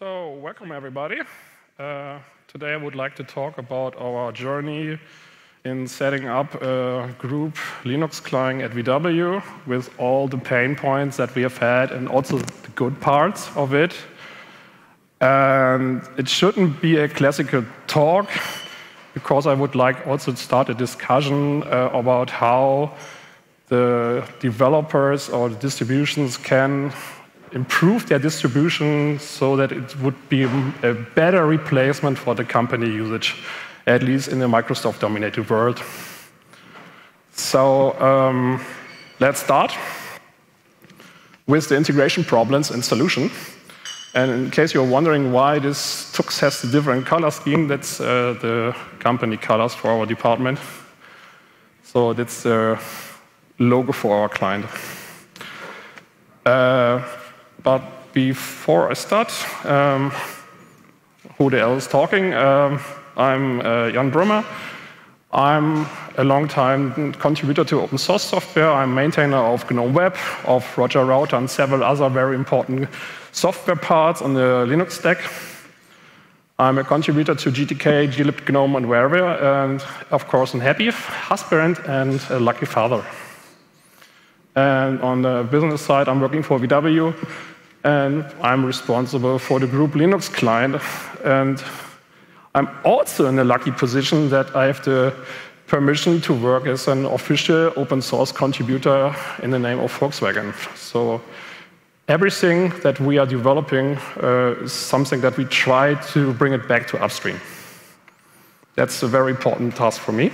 So, welcome everybody. Uh, today I would like to talk about our journey in setting up a group Linux client at VW with all the pain points that we have had and also the good parts of it. And it shouldn't be a classical talk because I would like also to start a discussion uh, about how the developers or the distributions can improve their distribution so that it would be a better replacement for the company usage, at least in the Microsoft dominated world. So um, let's start with the integration problems and solution. And in case you're wondering why this Tux has a different color scheme, that's uh, the company colors for our department. So that's the logo for our client. Uh, but before I start, um, who the hell is talking? Um, I'm uh, Jan Brummer. I'm a long-time contributor to open source software. I'm maintainer of GNOME Web, of Roger Router, and several other very important software parts on the Linux stack. I'm a contributor to GTK, glib, GNOME, and wherever, and of course, a happy husband and a lucky father. And on the business side, I'm working for VW, and I'm responsible for the group Linux client. And I'm also in a lucky position that I have the permission to work as an official open source contributor in the name of Volkswagen. So everything that we are developing uh, is something that we try to bring it back to upstream. That's a very important task for me.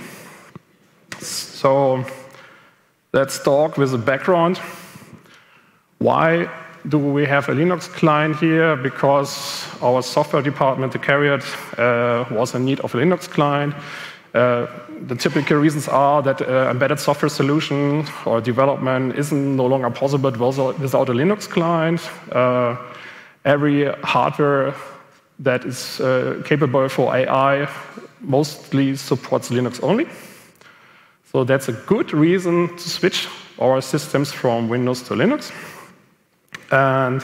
So let's talk with a background. Why do we have a Linux client here? Because our software department, the CARIAD, uh, was in need of a Linux client. Uh, the typical reasons are that uh, embedded software solution or development isn't no longer possible without a Linux client. Uh, every hardware that is uh, capable for AI mostly supports Linux only. So that's a good reason to switch our systems from Windows to Linux. And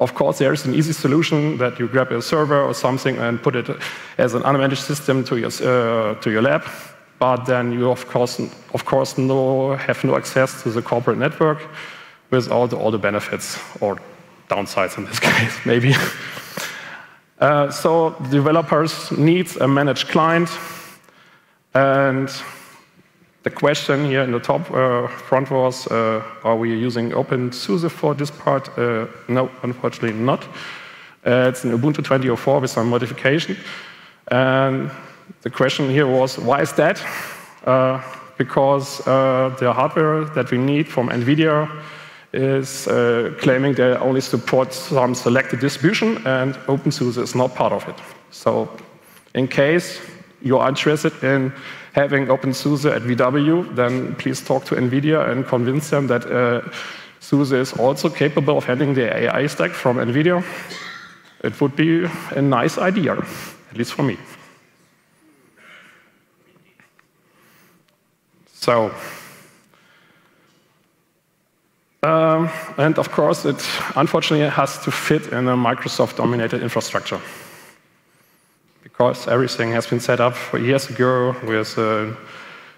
of course, there is an easy solution that you grab a server or something and put it as an unmanaged system to your, uh, to your lab. But then you, of course, of course no, have no access to the corporate network without all the benefits or downsides in this case, maybe. Uh, so developers need a managed client. And the question here in the top uh, front was, uh, are we using OpenSUSE for this part? Uh, no, unfortunately not. Uh, it's an Ubuntu 20.04 with some modification. And the question here was, why is that? Uh, because uh, the hardware that we need from NVIDIA is claiming they only support some selected distribution, and OpenSUSE is not part of it. So in case you are interested in having OpenSUSE at VW, then please talk to NVIDIA and convince them that uh, SUSE is also capable of handling the AI stack from NVIDIA. It would be a nice idea, at least for me. So, um, and of course, it unfortunately has to fit in a Microsoft dominated infrastructure because everything has been set up for years ago with a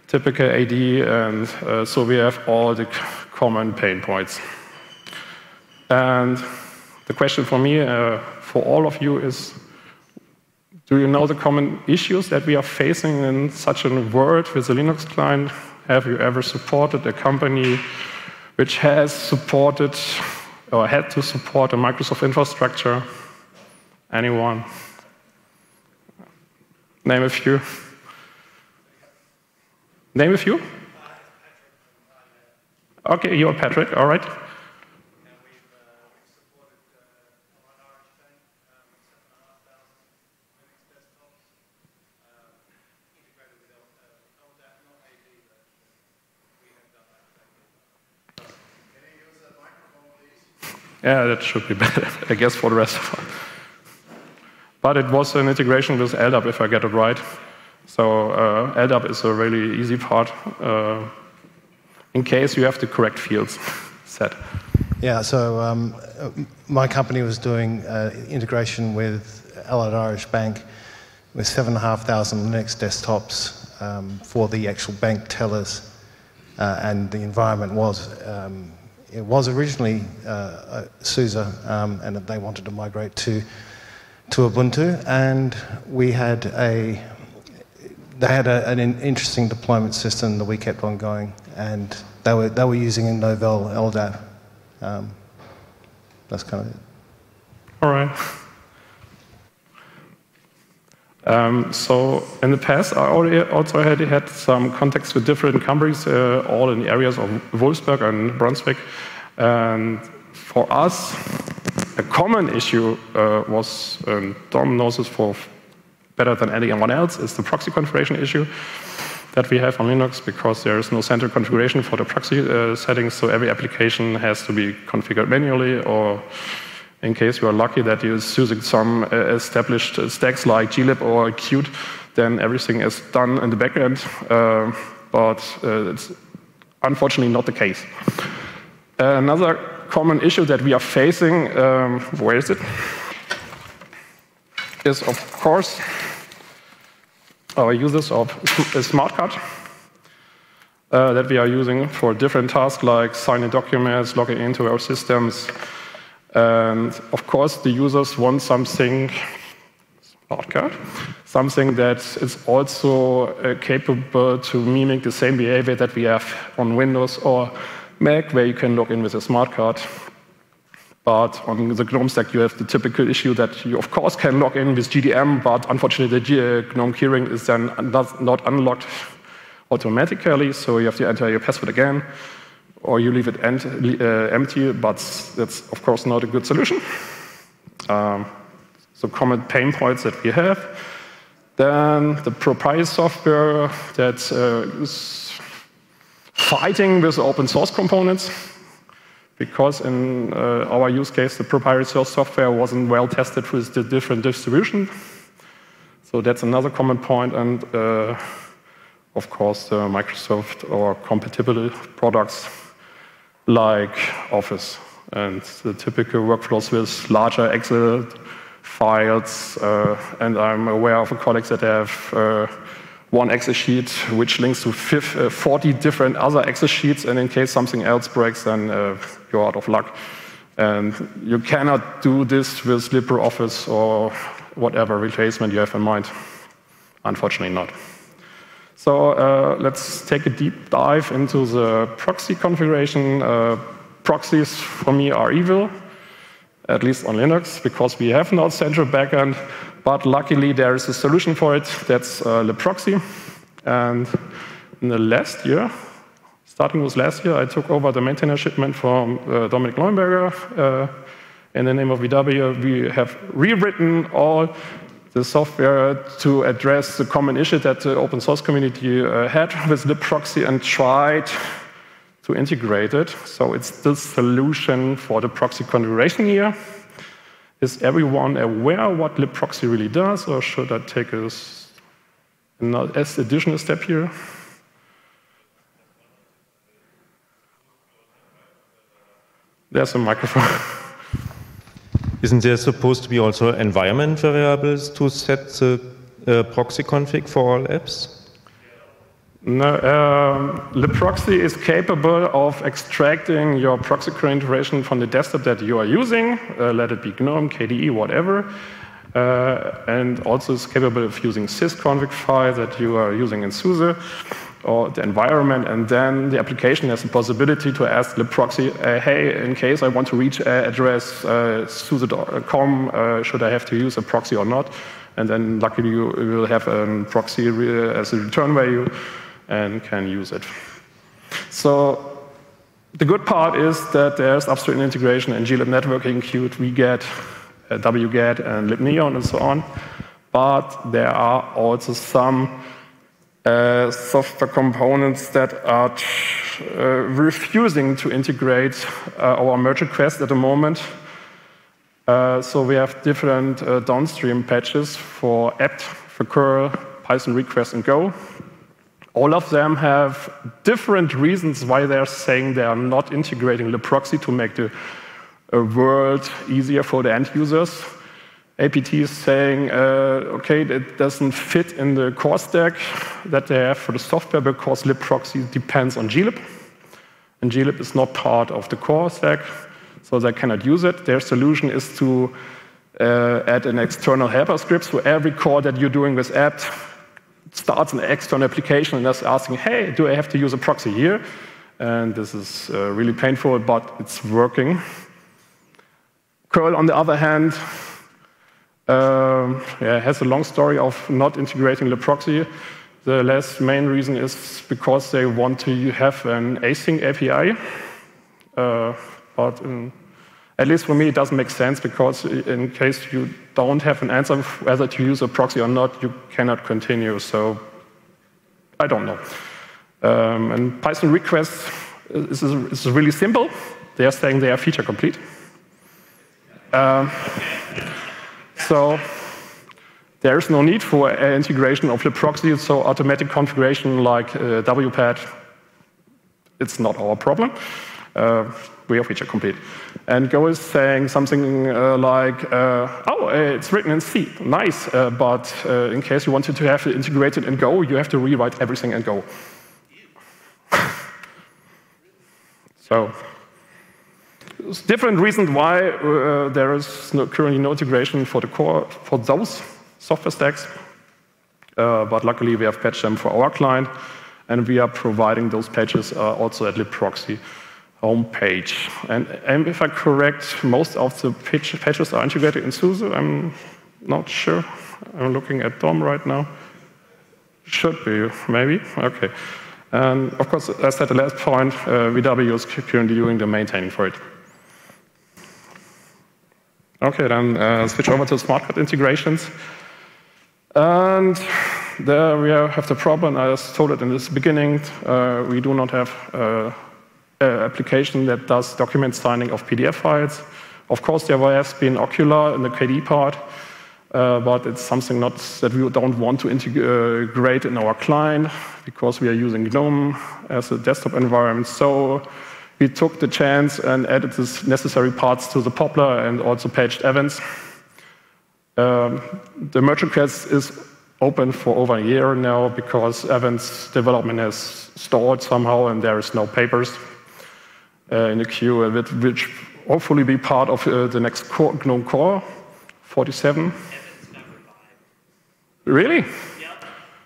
typical AD, and uh, so we have all the common pain points. And the question for me, uh, for all of you, is do you know the common issues that we are facing in such a world with a Linux client? Have you ever supported a company which has supported or had to support a Microsoft infrastructure? Anyone? Name a few. Name a few? Okay, you're Patrick, all right. Yeah, that should be better, I guess, for the rest of us. But it was an integration with LDAP, if I get it right. So uh, LDAP is a really easy part uh, in case you have the correct fields set. Yeah, so um, my company was doing uh, integration with Allied Irish Bank with 7,500 Linux desktops um, for the actual bank tellers. Uh, and the environment was, um, it was originally uh, SUSE, um, and they wanted to migrate to, to Ubuntu. And we had a, they had a, an interesting deployment system that we kept on going. And they were, they were using a Novell LDAP. Um, that's kind of it. All right. Um, so in the past, I also had had some contacts with different companies, uh, all in the areas of Wolfsburg and Brunswick. And for us, common issue uh, was, um, Dom knows this for better than anyone else, is the proxy configuration issue that we have on Linux because there is no central configuration for the proxy uh, settings, so every application has to be configured manually or in case you are lucky that you're using some uh, established stacks like glib or Qt, then everything is done in the backend, uh, but uh, it's unfortunately not the case. another common issue that we are facing, um, where is it? Is of course our users of a smart card uh, that we are using for different tasks like signing documents, logging into our systems. And of course, the users want something, smart card, something that is also uh, capable to mimic the same behavior that we have on Windows or Mac, where you can log in with a smart card. But on the GNOME stack, you have the typical issue that you, of course, can log in with GDM, but unfortunately, the GNOME keyring is then not unlocked automatically, so you have to enter your password again, or you leave it uh, empty, but that's, of course, not a good solution. Um, so common pain points that we have. Then the proprietary software that uh, is fighting with open source components because in uh, our use case, the proprietary software wasn't well tested with the different distribution. So that's another common point, and uh, of course, the Microsoft or compatible products like Office and the typical workflows with larger Excel files. Uh, and I'm aware of colleagues that have uh, one Excel sheet which links to 50, uh, 40 different other Excel sheets, and in case something else breaks, then uh, you're out of luck. And you cannot do this with LibreOffice or whatever replacement you have in mind. Unfortunately, not. So uh, let's take a deep dive into the proxy configuration. Uh, proxies, for me, are evil, at least on Linux, because we have no central backend but luckily, there is a solution for it. That's uh. And in the last year, starting with last year, I took over the maintainer shipment from uh, Dominique Leuenberger. Uh, in the name of VW, we have rewritten all the software to address the common issue that the open source community uh, had with libproxy and tried to integrate it. So it's the solution for the proxy configuration here. Is everyone aware what libproxy really does, or should I take an additional step here? There's a microphone. Isn't there supposed to be also environment variables to set the uh, proxy config for all apps? No, um, libproxy is capable of extracting your proxy configuration from the desktop that you are using, uh, let it be GNOME, KDE, whatever, uh, and also is capable of using sysconfig file that you are using in SUSE or the environment, and then the application has the possibility to ask libproxy, uh, hey, in case I want to reach uh, address uh, SUSE.com, uh, should I have to use a proxy or not? And then luckily you will have a proxy as a return value and can use it. So the good part is that there's upstream integration in glib networking, Qt, wget, uh, wget, and libneon, and so on. But there are also some uh, software components that are uh, refusing to integrate uh, our merge request at the moment. Uh, so we have different uh, downstream patches for apt, for curl, Python request, and Go all of them have different reasons why they're saying they are not integrating libproxy to make the uh, world easier for the end users. APT is saying, uh, okay, it doesn't fit in the core stack that they have for the software because libproxy depends on glib. And glib is not part of the core stack, so they cannot use it. Their solution is to uh, add an external helper script. So every call that you're doing with apt starts an external application and is asking, hey, do I have to use a proxy here? And this is uh, really painful, but it's working. Curl, on the other hand, um, yeah, has a long story of not integrating the proxy. The last main reason is because they want to have an async API. Uh, but in, at least for me, it doesn't make sense because in case you don't have an answer whether to use a proxy or not, you cannot continue. So I don't know. Um, and Python requests is, is, really simple. They are saying they are feature complete. Um, so there's no need for integration of the proxy, so automatic configuration like uh, WPAD, it's not our problem. Uh, we are feature complete. And Go is saying something uh, like, uh, oh, it's written in C, nice, uh, but uh, in case you wanted to have it integrated in Go, you have to rewrite everything in Go. so different reasons why uh, there is no, currently no integration for the core for those software stacks. Uh, but luckily, we have patched them for our client, and we are providing those patches uh, also at libproxy homepage. And, and, if I'm correct, most of the patches are integrated in SUSE. I'm not sure. I'm looking at DOM right now. Should be, maybe. Okay. And of course, as I said the last point, uh, VW is currently doing the maintaining for it. Okay, then uh, switch over to smart card integrations. And there we have the problem, I told it in the beginning, uh, we do not have uh, application that does document signing of PDF files. Of course, there has been Okular in the KDE part, uh, but it's something not that we don't want to integrate in our client because we are using GNOME as a desktop environment. So we took the chance and added the necessary parts to the Poppler and also patched Evince. Um, the merge request is open for over a year now because Evince development has stalled somehow and there is no papers uh, in the queue, which hopefully be part of uh, the next core, GNOME Core 47. Really? Yep.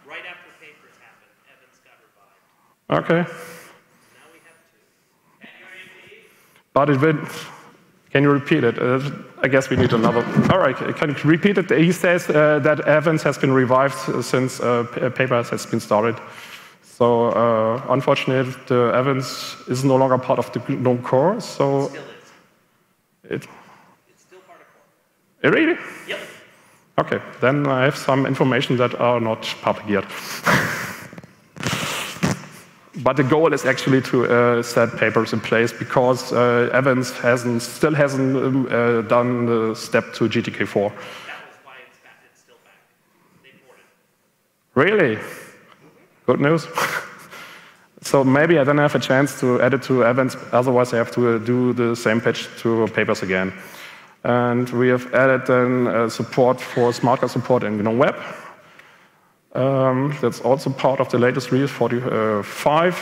Right after papers happened, Evince got revived. Okay. But it will, can you repeat it? Uh, I guess we need another. All right, can you repeat it? He says uh, that Evince has been revived since uh, paper has been started. So uh, unfortunately, the Evince is no longer part of the GNOME core. So Still is. it. It's still part of core. Really? Yep. Okay, then I have some information that are not public yet. but the goal is actually to uh, set papers in place because uh, Evince hasn't, still hasn't um, uh, done the step to GTK4. That was why it's, back, it's still back. They ported. Really? Good news. so maybe I don't have a chance to add it to Evince, otherwise I have to uh, do the same patch to papers again. And we have added then uh, support for smart card support in GNOME Web. Um, that's also part of the latest release 45.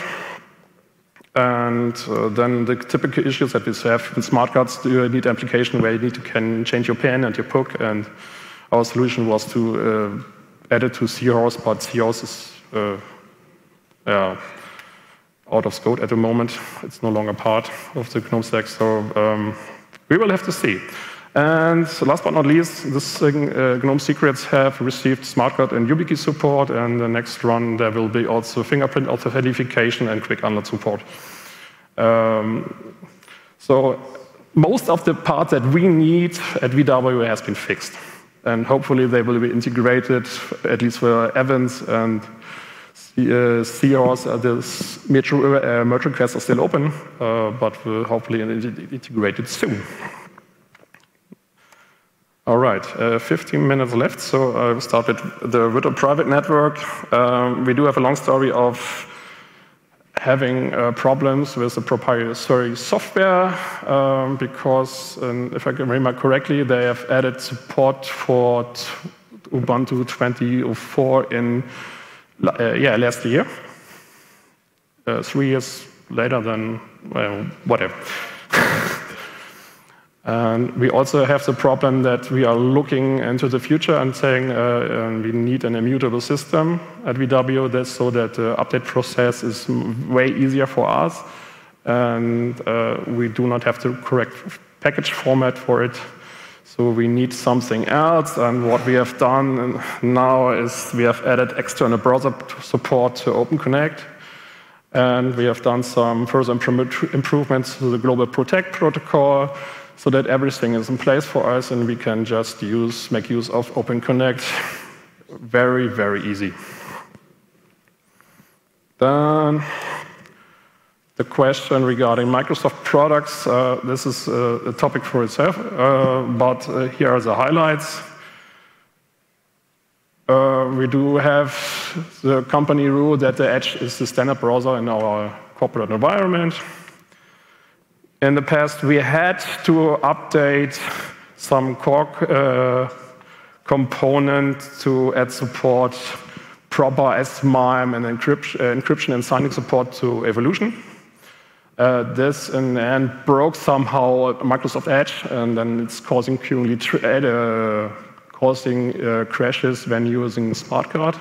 And uh, then the typical issues that we have in smart cards, do you need application where you need to can change your pen and your PUK, and our solution was to uh, add it to Seahorse, but Seahorse is uh, out of scope at the moment. It's no longer part of the GNOME stack, so um, we will have to see. And last but not least, this uh, GNOME Secrets have received SmartCard and YubiKey support, and the next run there will be also fingerprint authentication and quick unload support. Um, so most of the parts that we need at VW has been fixed, and hopefully they will be integrated, at least for Evince and uh, Seahorse. Uh, the merge, uh, merge requests are still open, uh, but will hopefully integrated soon. All right, uh, 15 minutes left, so I'll start with the virtual private network. Um, we do have a long story of having uh, problems with the proprietary software um, because, if I can remember correctly, they have added support for Ubuntu 2004 in uh, yeah last year, uh, three years later than well, whatever. And we also have the problem that we are looking into the future and saying uh, um, we need an immutable system at VW this, so that the update process is way easier for us. And uh, we do not have the correct package format for it. So we need something else. And what we have done now is we have added external browser support to OpenConnect. And we have done some further improvements to the Global Protect protocol so that everything is in place for us and we can just use, make use of OpenConnect. Very, very easy. Then the question regarding Microsoft products, uh, this is uh, a topic for itself, uh, but uh, here are the highlights. We do have the company rule that the Edge is the standard browser in our corporate environment. In the past, we had to update some core uh, component to add support proper SMIME and encryption, uh, encryption and signing support to Evolution. Uh, this the end broke somehow Microsoft Edge, and then it's causing currently uh, causing uh, crashes when using smart card.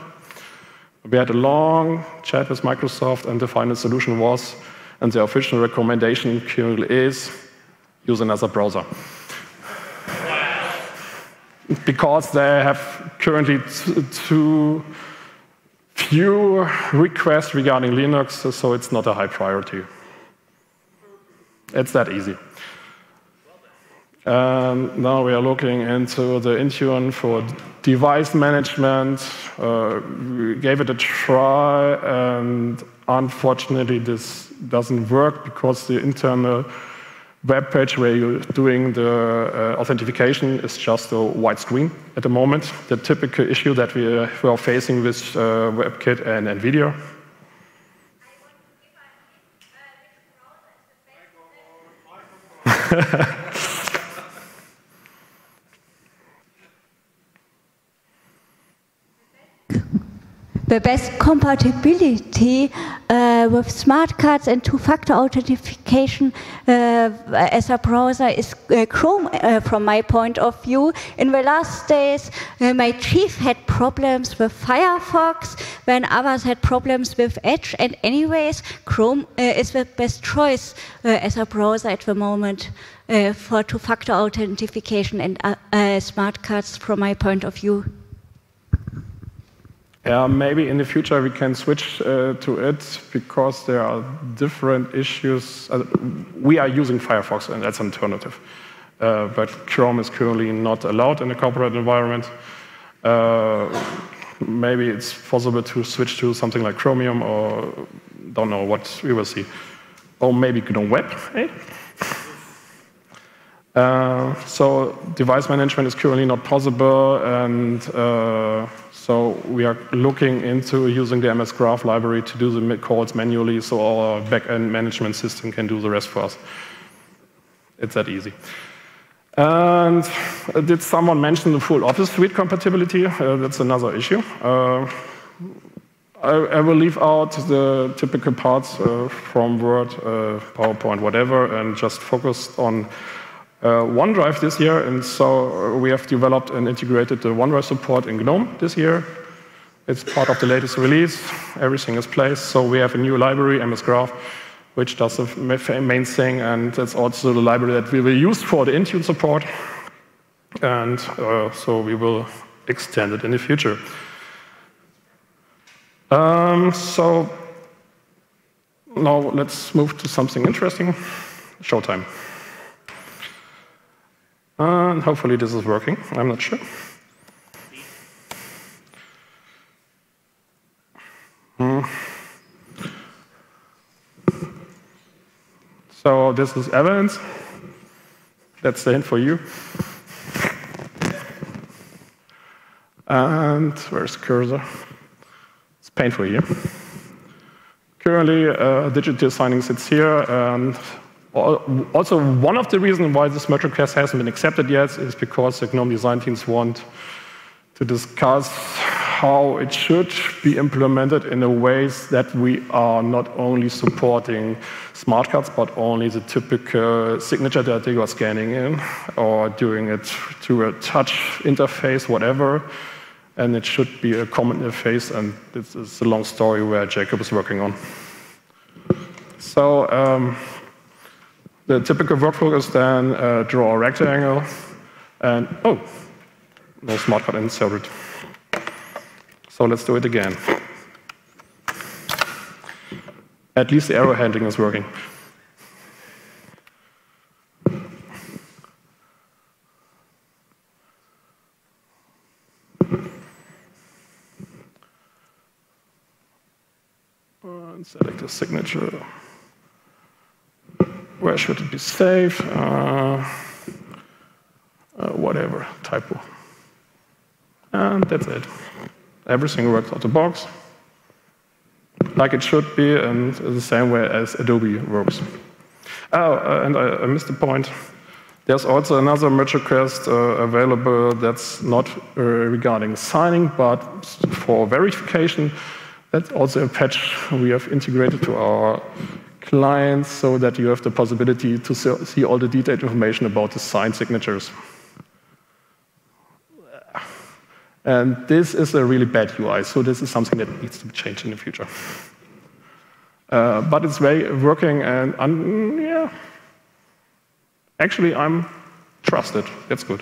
We had a long chat with Microsoft, and the final solution was and the official recommendation currently is use another browser. because they have currently too few requests regarding Linux, so it's not a high priority. It's that easy. Um, now we are looking into the Intune for device management. Uh, we gave it a try, and unfortunately, this doesn't work because the internal web page where you're doing the uh, authentication is just a white screen at the moment. The typical issue that we, uh, are facing with uh, WebKit and NVIDIA. The best compatibility uh, with smart cards and two-factor authentication uh, as a browser is uh, Chrome uh, from my point of view. In the last days, uh, my chief had problems with Firefox, when others had problems with Edge, and anyways, Chrome uh, is the best choice as a browser at the moment for two-factor authentication and smart cards from my point of view. Yeah, maybe in the future we can switch uh, to it because there are different issues. Uh, we are using Firefox, and that's an alternative. Uh, but Chrome is currently not allowed in the corporate environment. Uh, maybe it's possible to switch to something like Chromium, or don't know what we will see. Or maybe GNOME Web. Eh? Uh, so device management is currently not possible, and uh, so we are looking into using the MS Graph library to do the calls manually so our backend management system can do the rest for us. It's that easy. And did someone mention the full Office suite compatibility? Uh, that's another issue. Uh, I, I, will leave out the typical parts uh, from Word, uh, PowerPoint, whatever, and just focus on uh, OneDrive this year, and so uh, we have developed and integrated the OneDrive support in GNOME this year. It's part of the latest release. Everything is placed. So we have a new library, MS Graph, which does the main thing, and it's also the library that we will use for the Intune support. And uh, so we will extend it in the future. Um, so now let's move to something interesting. Showtime. And hopefully this is working. I'm not sure. Hmm. So this is evidence. That's the hint for you. And where's cursor? It's painful here. Currently, uh, digital signing sits here, and also one of the reasons why this merge request hasn't been accepted yet is because the GNOME design teams want to discuss how it should be implemented in a ways that we are not only supporting smart cards, but only the typical signature that you are scanning in, or doing it through a touch interface, whatever. And it should be a common interface, and this is a long story where Jacob is working on. So um, the typical workflow is then uh, draw a rectangle, and oh, no smart card inserted. So let's do it again. At least the arrow handling is working. And select a signature. Where should it be saved? Uh, uh, whatever, typo. And that's it. Everything works out of the box, like it should be, and the same way as Adobe works. Oh, uh, and I, I, missed the point. There's also another merge request uh, available that's not uh, regarding signing, but for verification. That's also a patch we have integrated to our clients so that you have the possibility to see all the detailed information about the signed signatures. And this is a really bad UI, so this is something that needs to be changed in the future. Uh, but it's very working, and um, yeah, actually, I'm trusted. That's good.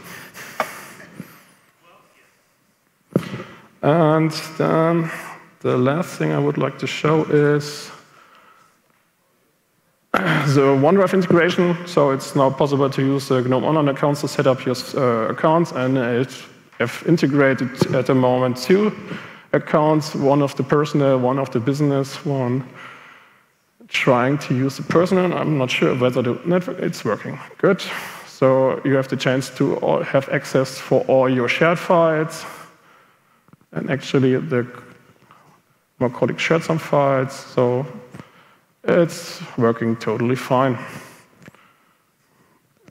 And then the last thing I would like to show is the OneDrive integration. So it's now possible to use the GNOME Online accounts to set up your uh, accounts, and it have integrated at the moment two accounts, one of the personal, one of the business, one trying to use the personal. I'm not sure whether the network, it's working. Good. So you have the chance to have access for all your shared files. And actually, the my colleague shared some files, so it's working totally fine,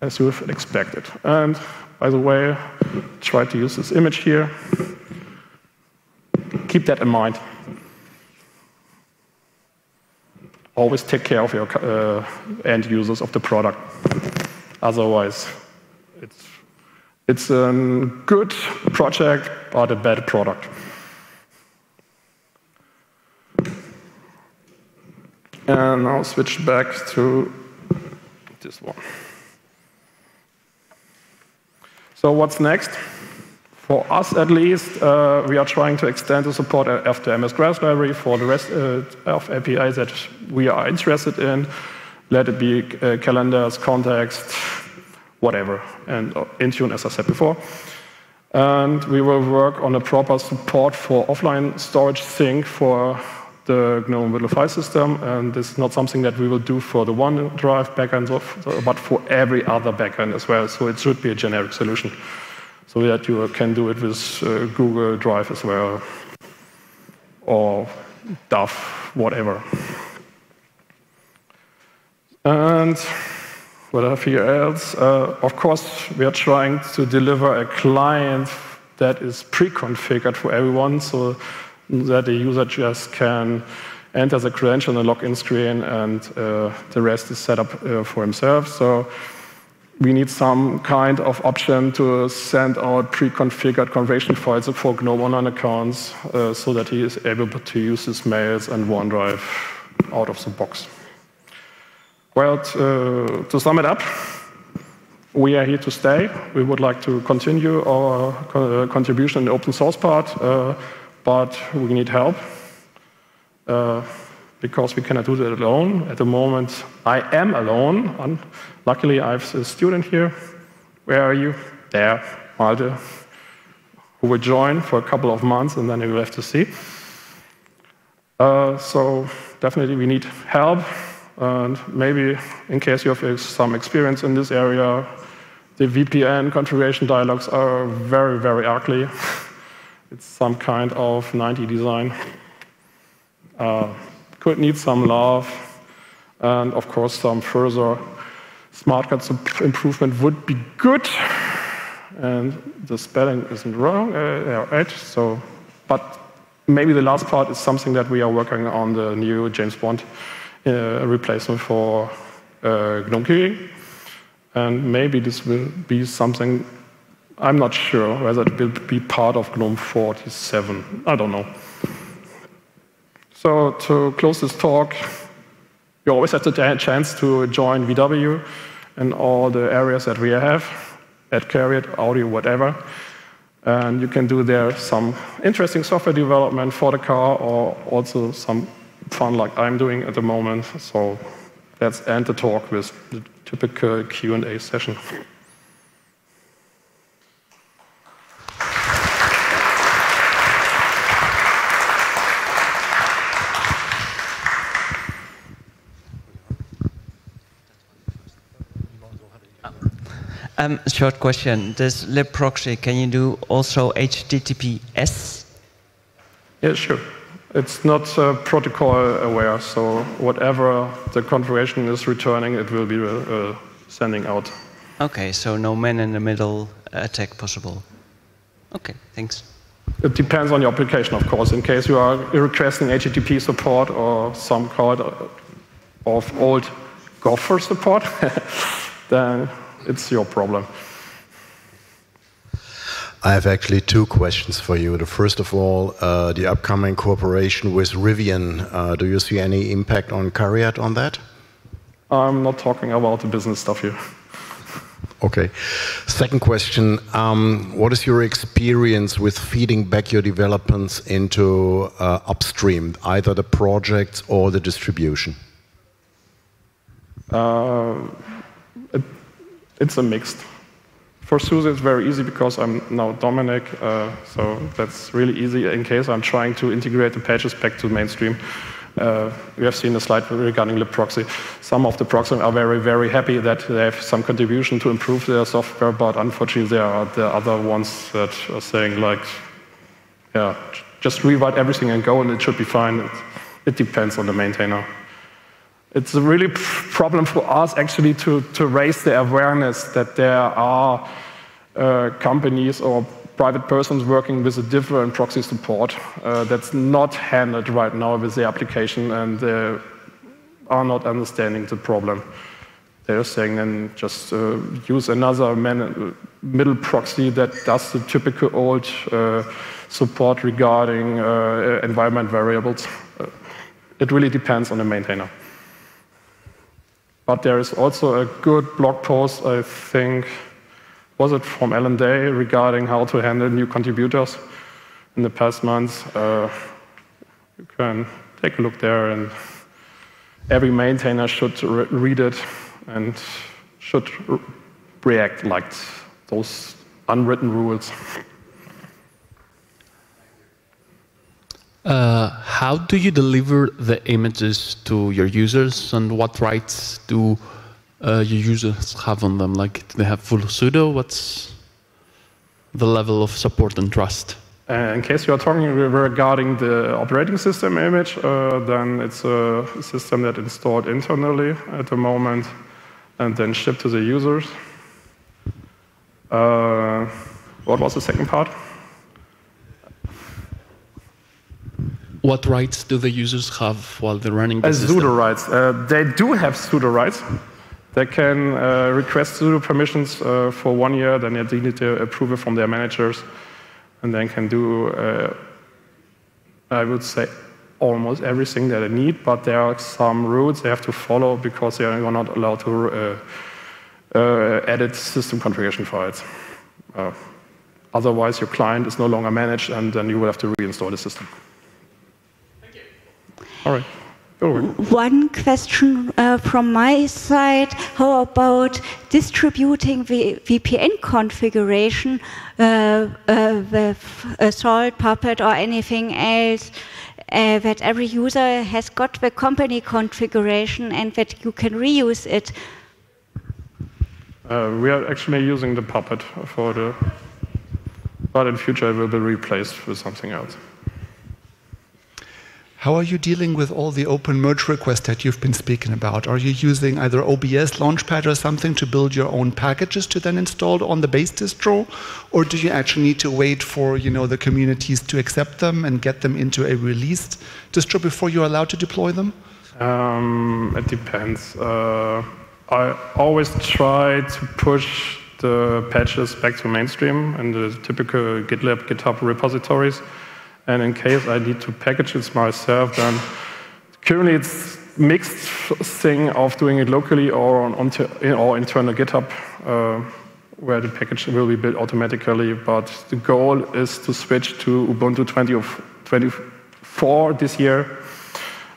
as you have expected. And by the way, try to use this image here. Keep that in mind. Always take care of your uh, end users of the product. Otherwise, it's, it's a good project, but a bad product. And now switch back to this one. So what's next? For us, at least, uh, we are trying to extend the support of MS Graphs library for the rest uh, of APIs that we are interested in. Let it be uh, calendars, context, whatever, and uh, Intune, as I said before. And we will work on a proper support for offline storage sync for the GNOME file system, and this is not something that we will do for the OneDrive backend, but for every other backend as well. So it should be a generic solution, so that you can do it with uh, Google Drive as well, or DAV, whatever. And what have here else? Uh, of course, we are trying to deliver a client that is pre-configured for everyone, so that the user just can enter the credential in the login screen and uh, the rest is set up uh, for himself. So we need some kind of option to send out pre-configured configuration files for GNOME Online accounts uh, so that he is able to use his mails and OneDrive out of the box. Well, to, to sum it up, we are here to stay. We would like to continue our co contribution in the open source part. But we need help uh, because we cannot do that alone. At the moment, I am alone. And luckily, I have a student here. Where are you? There, Malte, who will join for a couple of months, and then we will have to see. Uh, so definitely, we need help. And maybe, in case you have some experience in this area, the VPN configuration dialogues are very, very ugly. It's some kind of 90 design. Uh, could need some love, and of course, some further smart cards improvement would be good. And the spelling isn't wrong, uh, right? So, but maybe the last part is something that we are working on the new James Bond uh, replacement for uh, GNOME. And maybe this will be something, I'm not sure whether it will be part of GNOME 47. I don't know. So to close this talk, you always have the chance to join VW in all the areas that we have, at CARIAD, Audi, whatever. And you can do there some interesting software development for the car or also some fun like I'm doing at the moment. So let's end the talk with the typical Q&A session. Um, short question. Does libproxy, can you do also HTTPS? Yeah, sure. It's not uh, protocol aware, so whatever the configuration is returning, it will be uh, sending out. Okay, so no man-in-the-middle attack possible. Okay, thanks. It depends on your application, of course. In case you are requesting HTTP support or some kind of old Gopher support, then it's your problem. I have actually two questions for you. The first of all, uh, the upcoming cooperation with Rivian. Uh, do you see any impact on CARIAD on that? I'm not talking about the business stuff here. Okay. Second question um, What is your experience with feeding back your developments into uh, upstream, either the projects or the distribution? It's a mixed. For SUSE, it's very easy because I'm now Dominique, uh, so that's really easy in case I'm trying to integrate the patches back to mainstream. Uh, we have seen a slide regarding libproxy. Some of the proxies are very, very happy that they have some contribution to improve their software, but unfortunately, there are the other ones that are saying, like, yeah, just rewrite everything and go, and it should be fine. It depends on the maintainer it's a really problem for us actually to, to raise the awareness that there are uh, companies or private persons working with a different proxy support uh, that's not handled right now with the application and are not understanding the problem. They're saying then just uh, use another man, middle proxy that does the typical old uh, support regarding uh, environment variables. Uh, it really depends on the maintainer. But there is also a good blog post, I think, was it from Allan Day, regarding how to handle new contributors in the past months. Uh, you can take a look there, and every maintainer should re read it and should react like those unwritten rules. Uh, how do you deliver the images to your users and what rights do uh, your users have on them? Like, do they have full sudo? What's the level of support and trust? Uh, in case you are talking regarding the operating system image, uh, then it's a system that installed internally at the moment and then shipped to the users. Uh, what was the second part? What rights do the users have while they're running the As system? sudo rights. Uh, they do have sudo rights. They can uh, request sudo permissions uh, for one year, then they need to approve it from their managers, and then can do, uh, I would say, almost everything that they need, but there are some rules they have to follow because they are not allowed to uh, uh, edit system configuration files. otherwise, your client is no longer managed, and then you will have to reinstall the system. All right. One question uh, from my side, how about distributing the VPN configuration uh, uh, with Salt, Puppet or anything else uh, that every user has got the company configuration and that you can reuse it? Uh, we are actually using the Puppet for the but in future it will be replaced with something else. How are you dealing with all the open merge requests that you've been speaking about? Are you using either OBS, Launchpad, or something to build your own packages to then install on the base distro, or do you actually need to wait for you know the communities to accept them and get them into a released distro before you're allowed to deploy them? Um, it depends. Uh, I always try to push the patches back to mainstream and the typical GitLab, GitHub repositories. And in case I need to package it myself, then currently it's mixed thing of doing it locally or on, or internal GitHub, uh, where the package will be built automatically. But the goal is to switch to Ubuntu 20 of 24 this year,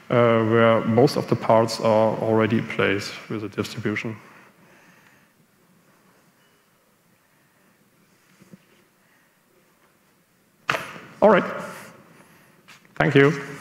uh, where most of the parts are already in place with the distribution. All right. Thank you.